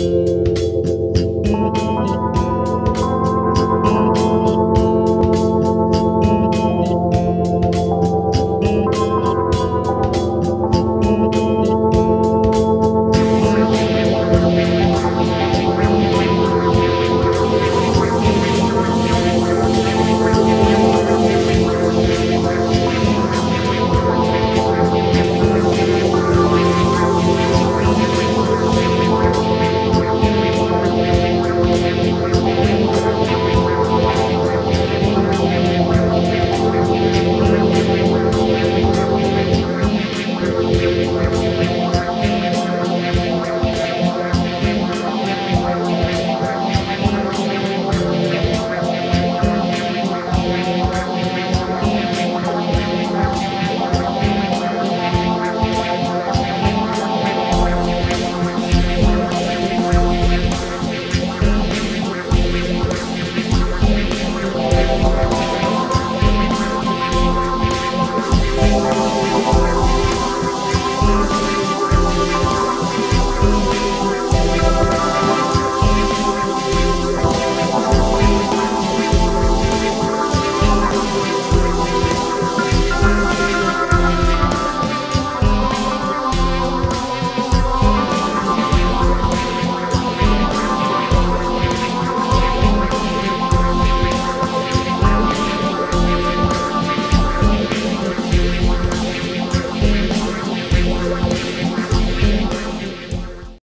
Música